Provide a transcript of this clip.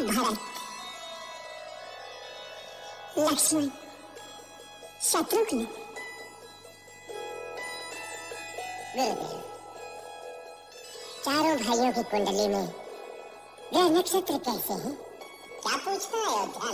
भरत लक्ष्मण शत्रुघ्न चारों भाइयों की कुंडली में ग्रह नक्षत्र कैसे हैं? क्या पूछना है अयोध्या